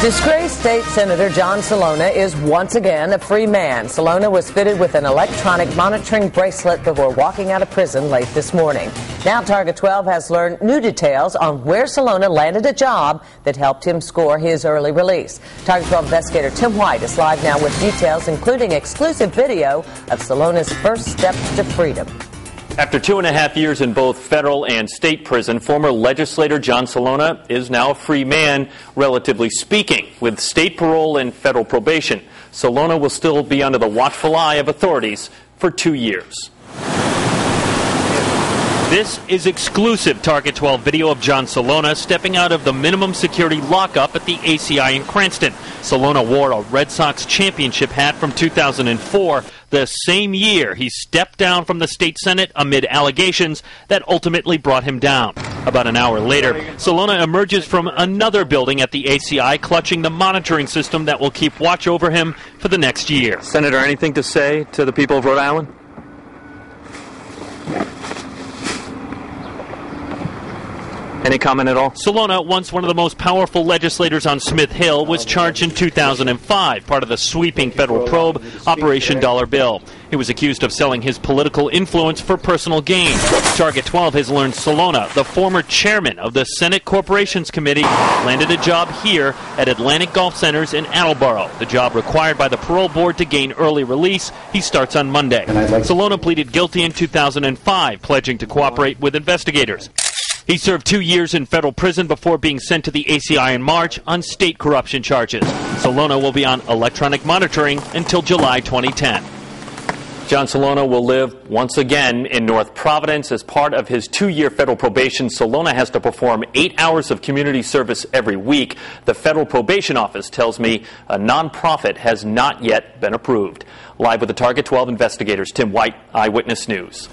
Disgraced State Senator John Celona is once again a free man. Celona was fitted with an electronic monitoring bracelet before walking out of prison late this morning. Now, Target 12 has learned new details on where Celona landed a job that helped him score his early release. Target 12 investigator Tim White is live now with details, including exclusive video of Celona's first steps to freedom. After two and a half years in both federal and state prison, former legislator John Celona is now a free man, relatively speaking, with state parole and federal probation. Celona will still be under the watchful eye of authorities for two years. This is exclusive Target 12 video of John Celona stepping out of the minimum security lockup at the ACI in Cranston. Celona wore a Red Sox championship hat from 2004, the same year he stepped down from the state senate amid allegations that ultimately brought him down. About an hour later, Celona emerges from another building at the ACI clutching the monitoring system that will keep watch over him for the next year. Senator, anything to say to the people of Rhode Island? Any comment at all? Celona, once one of the most powerful legislators on Smith Hill, was oh, charged in 2005, part of the sweeping federal probe, Operation Dollar Bill. He was accused of selling his political influence for personal gain. Target 12 has learned Celona, the former chairman of the Senate Corporations Committee, landed a job here at Atlantic Golf Centers in Attleboro. The job required by the parole board to gain early release. He starts on Monday. Celona pleaded guilty in 2005, pledging to cooperate with investigators. He served two years in federal prison before being sent to the ACI in March on state corruption charges. Celona will be on electronic monitoring until July 2010. John Celona will live once again in North Providence. As part of his two year federal probation, Celona has to perform eight hours of community service every week. The Federal Probation Office tells me a nonprofit has not yet been approved. Live with the Target 12 investigators, Tim White, Eyewitness News.